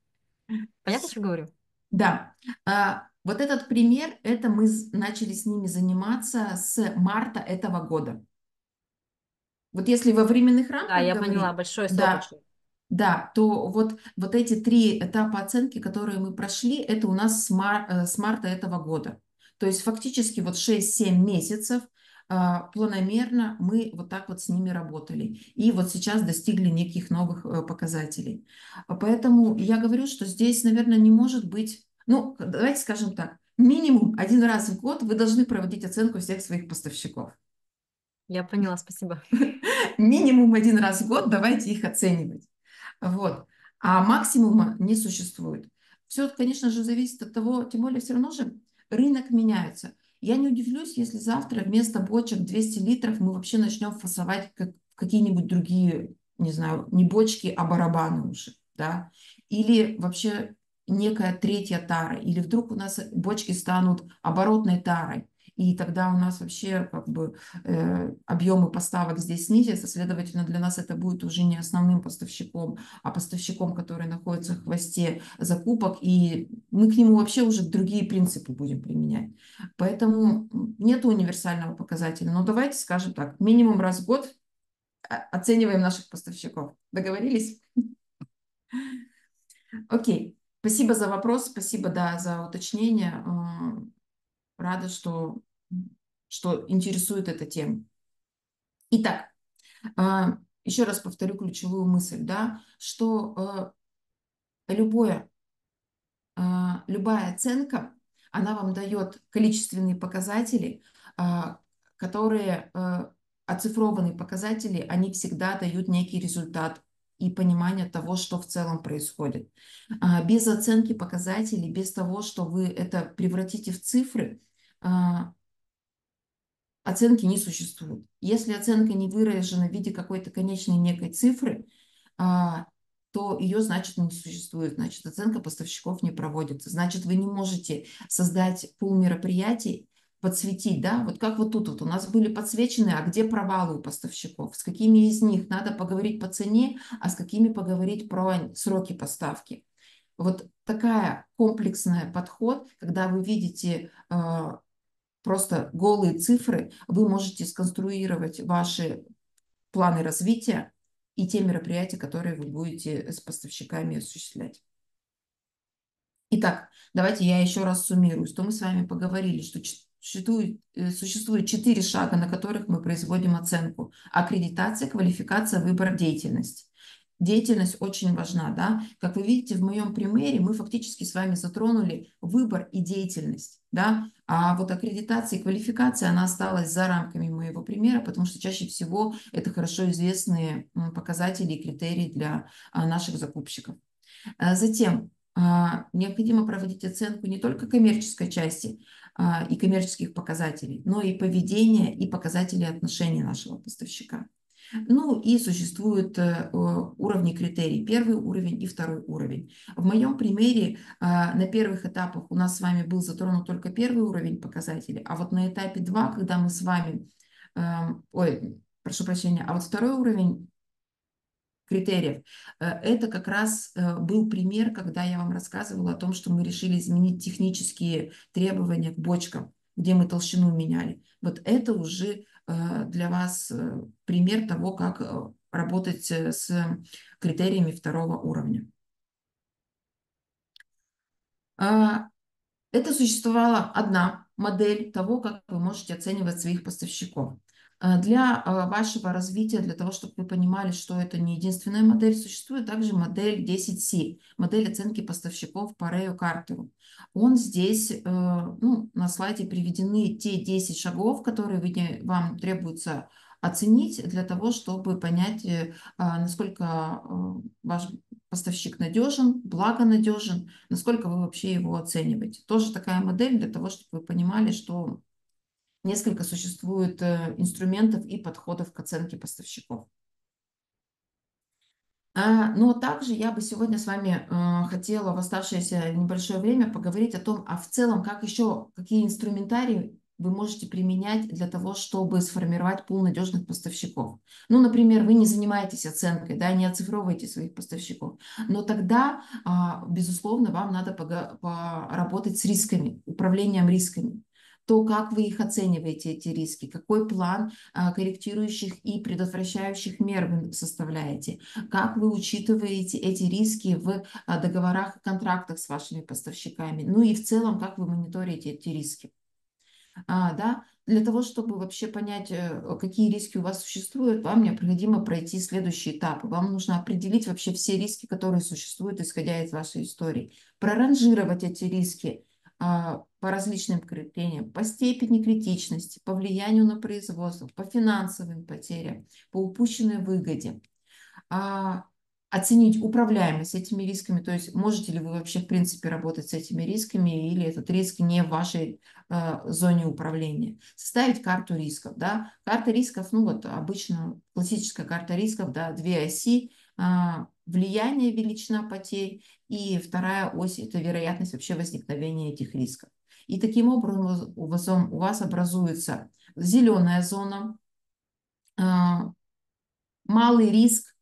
Понятно, что говорю? Да. А, вот этот пример, это мы начали с ними заниматься с марта этого года. Вот если во временных рамках... Да, я говорить, поняла, большой срок да, Да, то вот, вот эти три этапа оценки, которые мы прошли, это у нас с, мар, э, с марта этого года. То есть фактически вот 6-7 месяцев планомерно мы вот так вот с ними работали. И вот сейчас достигли неких новых э, показателей. Поэтому я говорю, что здесь, наверное, не может быть, ну, давайте скажем так, минимум один раз в год вы должны проводить оценку всех своих поставщиков. Я поняла, спасибо. Минимум один раз в год давайте их оценивать. Вот. А максимума не существует. Все, конечно же, зависит от того, тем более все равно же рынок меняется. Я не удивлюсь, если завтра вместо бочек 200 литров мы вообще начнем фасовать как какие-нибудь другие, не знаю, не бочки, а барабаны уже, да, или вообще некая третья тара, или вдруг у нас бочки станут оборотной тарой, и тогда у нас вообще как бы э, объемы поставок здесь снизятся, следовательно, для нас это будет уже не основным поставщиком, а поставщиком, который находится в хвосте закупок, и мы к нему вообще уже другие принципы будем применять. Поэтому нет универсального показателя, но давайте скажем так, минимум раз в год оцениваем наших поставщиков. Договорились? Окей. Спасибо за вопрос, спасибо, да, за уточнение рада, что, что интересует эта тема. Итак, а, еще раз повторю ключевую мысль, да, что а, любое, а, любая оценка, она вам дает количественные показатели, которые оцифрованные показатели, они всегда дают некий результат и понимание того, что в целом происходит. Без оценки показателей, без того, что вы это превратите в цифры, оценки не существует. Если оценка не выражена в виде какой-то конечной некой цифры, а, то ее, значит, не существует. Значит, оценка поставщиков не проводится. Значит, вы не можете создать пул мероприятий, подсветить, да, вот как вот тут вот у нас были подсвечены, а где провалы у поставщиков, с какими из них надо поговорить по цене, а с какими поговорить про сроки поставки. Вот такая комплексная подход, когда вы видите э, просто голые цифры, вы можете сконструировать ваши планы развития и те мероприятия, которые вы будете с поставщиками осуществлять. Итак, давайте я еще раз суммирую, что мы с вами поговорили, что Существует, э, существует четыре шага, на которых мы производим оценку. Аккредитация, квалификация, выбор, деятельность. Деятельность очень важна, да. Как вы видите, в моем примере мы фактически с вами затронули выбор и деятельность, да. А вот аккредитация и квалификация, она осталась за рамками моего примера, потому что чаще всего это хорошо известные показатели и критерии для а, наших закупщиков. Затем необходимо проводить оценку не только коммерческой части и коммерческих показателей, но и поведения и показателей отношений нашего поставщика. Ну и существуют э, уровни критерий. Первый уровень и второй уровень. В моем примере а, на первых этапах у нас с вами был затронут только первый уровень показателей, а вот на этапе 2, когда мы с вами, эм, ой, прошу прощения, а вот второй уровень критериев. Э, это как раз э, был пример, когда я вам рассказывала о том, что мы решили изменить технические требования к бочкам, где мы толщину меняли. Вот это уже для вас э, пример того, как э, работать с критериями второго уровня. А, это существовала одна модель того, как вы можете оценивать своих поставщиков. А, для а, вашего развития, для того, чтобы вы понимали, что это не единственная модель, существует также модель 10C, модель оценки поставщиков по Рэю Картеру. Он здесь, э, ну, на слайде приведены те 10 шагов, которые вам требуется оценить для того, чтобы понять, э, а, насколько э, ваш поставщик надежен, благонадежен, насколько вы вообще его оцениваете. Тоже такая модель для того, чтобы вы понимали, что несколько существует э, инструментов и подходов к оценке поставщиков. А, но также я бы сегодня с вами э, хотела в оставшееся небольшое время поговорить о том, а в целом, как еще, какие инструментарии вы можете применять для того, чтобы сформировать пул надежных поставщиков. Ну, например, вы не занимаетесь оценкой, да, не оцифровываете своих поставщиков, но тогда, а, безусловно, вам надо поработать с рисками, управлением рисками то как вы их оцениваете, эти риски, какой план а, корректирующих и предотвращающих мер вы составляете, как вы учитываете эти риски в а, договорах и контрактах с вашими поставщиками, ну и в целом, как вы мониторите эти риски. А, да, для того, чтобы вообще понять, э, какие риски у вас существуют, вам необходимо пройти следующий этап. Вам нужно определить вообще все риски, которые существуют, исходя из вашей истории. Проранжировать эти риски по различным критериям, по степени критичности, по влиянию на производство, по финансовым потерям, по упущенной выгоде. А, оценить управляемость этими рисками, то есть можете ли вы вообще в принципе работать с этими рисками или этот риск не в вашей э, зоне управления. Составить карту рисков. Да? Карта рисков, ну вот обычно классическая карта рисков, да, две оси, влияние, величина потерь, и вторая ось – это вероятность вообще возникновения этих рисков. И таким образом у вас, образуется зеленая зона, а, малый риск,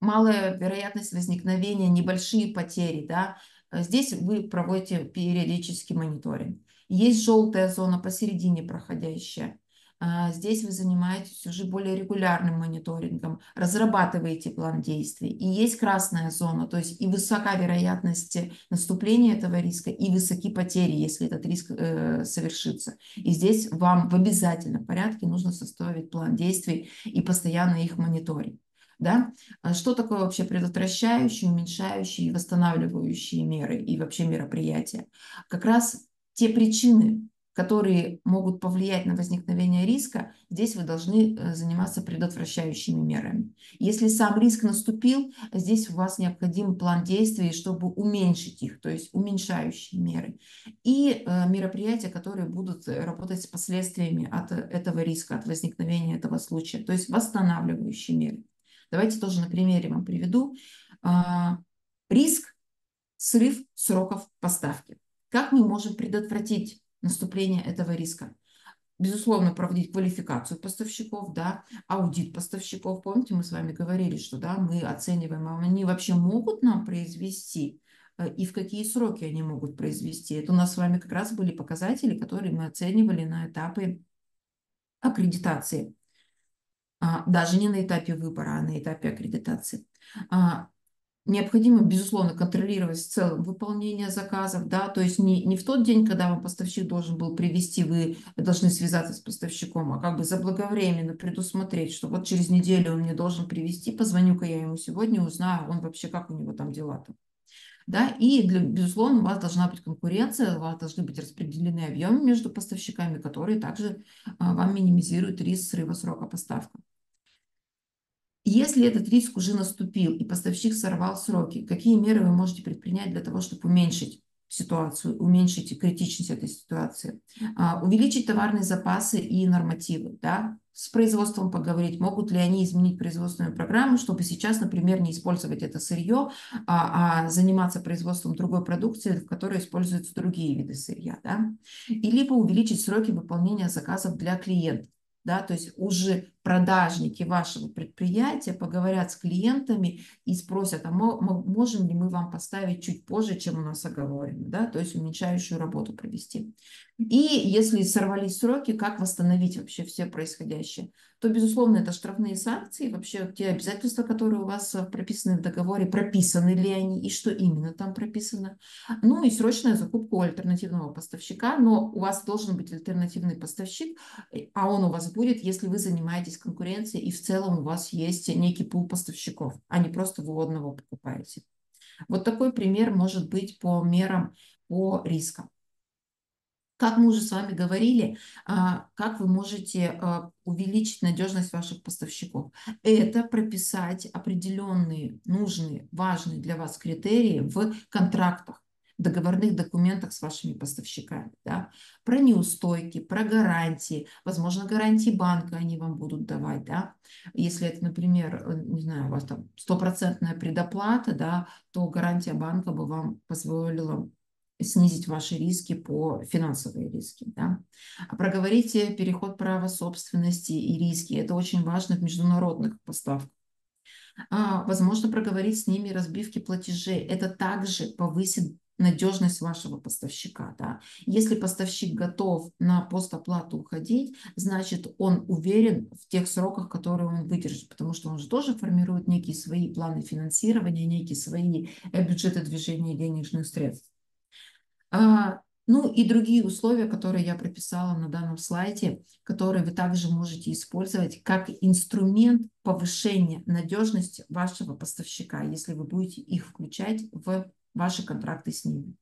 малая вероятность возникновения, небольшие потери. Да? Здесь вы проводите периодический мониторинг. Есть желтая зона посередине проходящая. А, здесь вы занимаетесь уже более регулярным мониторингом, разрабатываете план действий. И есть красная зона, то есть и высока вероятность наступления этого риска, и высоки потери, если этот риск э, совершится. И здесь вам в обязательном порядке нужно составить план действий и постоянно их мониторить. Да? А что такое вообще предотвращающие, уменьшающие и восстанавливающие меры и вообще мероприятия? Как раз те причины, которые могут повлиять на возникновение риска, здесь вы должны э, заниматься предотвращающими мерами. Если сам риск наступил, здесь у вас необходим план действий, чтобы уменьшить их, то есть уменьшающие меры. И э, мероприятия, которые будут э, работать с последствиями от этого риска, от возникновения этого случая, то есть восстанавливающие меры. Давайте тоже на примере вам приведу. А, риск – срыв сроков поставки. Как мы можем предотвратить наступления этого риска. Безусловно, проводить квалификацию поставщиков, да, аудит поставщиков. Помните, мы с вами говорили, что да, мы оцениваем, а они вообще могут нам произвести э, и в какие сроки они могут произвести. Это у нас с вами как раз были показатели, которые мы оценивали на этапе аккредитации. А, даже не на этапе выбора, а на этапе аккредитации. Необходимо, безусловно, контролировать в целом выполнение заказов, да, то есть не, не в тот день, когда вам поставщик должен был привести, вы должны связаться с поставщиком, а как бы заблаговременно предусмотреть, что вот через неделю он мне должен привести, позвоню-ка я ему сегодня, узнаю, он вообще, как у него там дела-то. Да, и, для, безусловно, у вас должна быть конкуренция, у вас должны быть распределены объемы между поставщиками, которые также а, вам минимизируют риск срыва срока поставки. Если этот риск уже наступил и поставщик сорвал сроки, какие меры вы можете предпринять для того, чтобы уменьшить ситуацию, уменьшить критичность этой ситуации, а, увеличить товарные запасы и нормативы, да, с производством поговорить, могут ли они изменить производственную программу, чтобы сейчас, например, не использовать это сырье, а, а заниматься производством другой продукции, в которой используются другие виды сырья, да, и либо увеличить сроки выполнения заказов для клиентов да, то есть уже продажники вашего предприятия поговорят с клиентами и спросят, а можем ли мы вам поставить чуть позже, чем у нас оговорено, да, то есть уменьшающую работу провести. И если сорвались сроки, как восстановить вообще все происходящее? То, безусловно, это штрафные санкции, вообще те обязательства, которые у вас э, прописаны в договоре, прописаны ли они и что именно там прописано. Ну и срочная закупка альтернативного поставщика, но у вас должен быть альтернативный поставщик, э, а он у вас будет, если вы занимаетесь конкуренцией и в целом у вас есть некий пул поставщиков, а не просто вы одного покупаете. Вот такой пример может быть по мерам по рискам. Как мы уже с вами говорили, а, как вы можете а, увеличить надежность ваших поставщиков? Это прописать определенные нужные, важные для вас критерии в контрактах договорных документах с вашими поставщиками, да, про неустойки, про гарантии, возможно, гарантии банка они вам будут давать, да, если это, например, э, не знаю, у вас там стопроцентная предоплата, да, то гарантия банка бы вам позволила снизить ваши риски по финансовые риски. Да? А проговорите переход права собственности и риски. Это очень важно в международных поставках. А, возможно, проговорить с ними разбивки платежей. Это также повысит надежность вашего поставщика. Да? Если поставщик готов на постоплату уходить, значит, он уверен в тех сроках, которые он выдержит, потому что он же тоже формирует некие свои планы финансирования, некие свои э, бюджеты движения денежных средств. А, ну и другие условия, которые я прописала на данном слайде, которые вы также можете использовать как инструмент повышения надежности вашего поставщика, если вы будете их включать в ваши контракты с ними.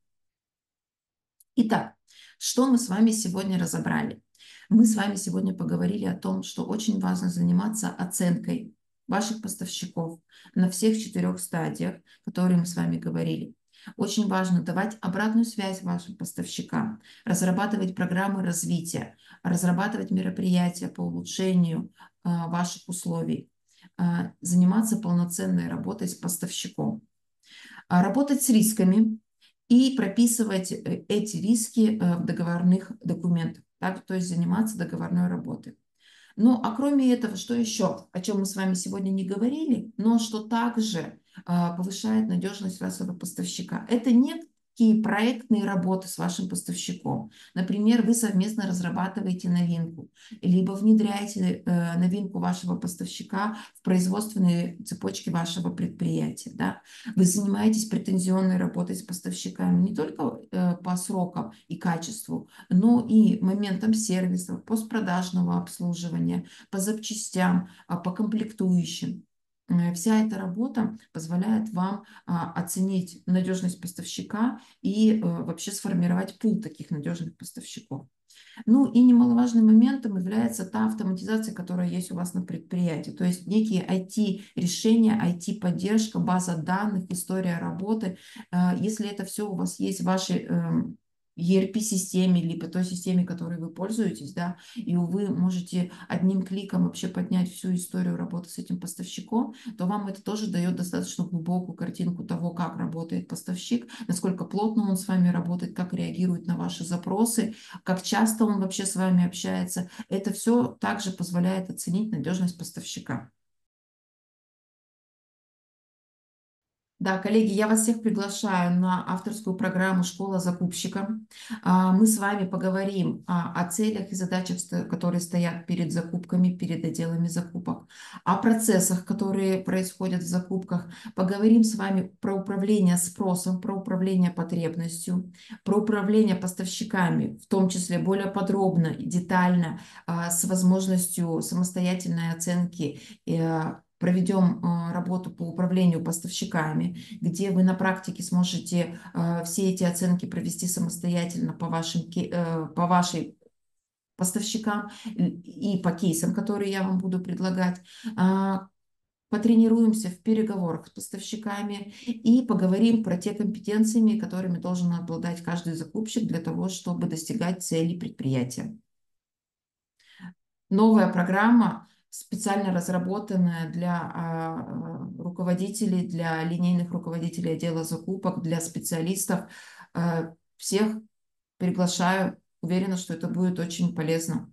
Итак, что мы с вами сегодня разобрали? Мы с вами сегодня поговорили о том, что очень важно заниматься оценкой ваших поставщиков на всех четырех стадиях, которые мы с вами говорили. Очень важно давать обратную связь вашим поставщикам, разрабатывать программы развития, разрабатывать мероприятия по улучшению а, ваших условий, а, заниматься полноценной работой с поставщиком, работать с рисками и прописывать э, эти риски э, в договорных документах, так, то есть заниматься договорной работой. Ну, а кроме этого, что еще, о чем мы с вами сегодня не говорили, но что также а, повышает надежность вашего поставщика. Это не какие проектные работы с вашим поставщиком. Например, вы совместно разрабатываете новинку, либо внедряете э, новинку вашего поставщика в производственные цепочки вашего предприятия. Да? Вы занимаетесь претензионной работой с поставщиками не только э, по срокам и качеству, но и моментам сервиса, постпродажного обслуживания, по запчастям, а, по комплектующим. Э, вся эта работа позволяет вам а, оценить надежность поставщика и э, вообще сформировать пул таких надежных поставщиков. Ну и немаловажным моментом является та автоматизация, которая есть у вас на предприятии. То есть некие IT-решения, IT-поддержка, база данных, история работы. Э, если это все у вас есть в вашей эм, ERP-системе, либо той системе, которой вы пользуетесь, да, и вы можете одним кликом вообще поднять всю историю работы с этим поставщиком, то вам это тоже дает достаточно глубокую картинку того, как работает поставщик, насколько плотно он с вами работает, как реагирует на ваши запросы, как часто он вообще с вами общается. Это все также позволяет оценить надежность поставщика. Да, коллеги, я вас всех приглашаю на авторскую программу «Школа закупщика». А, мы с вами поговорим о целях и задачах, которые стоят перед закупками, перед отделами закупок, о процессах, которые происходят в закупках. Поговорим с вами про управление спросом, про управление потребностью, про управление поставщиками, в том числе более подробно и детально, а, с возможностью самостоятельной оценки проведем а, работу по управлению поставщиками, где вы на практике сможете а, все эти оценки провести самостоятельно по, вашим, э, по вашей поставщикам и по кейсам, которые я вам буду предлагать. А, потренируемся в переговорах с поставщиками и поговорим про те компетенции, которыми должен обладать каждый закупщик для того, чтобы достигать целей предприятия. Новая программа, специально разработанная для а, руководителей, для линейных руководителей отдела закупок, для специалистов. А, всех приглашаю. Уверена, что это будет очень полезно.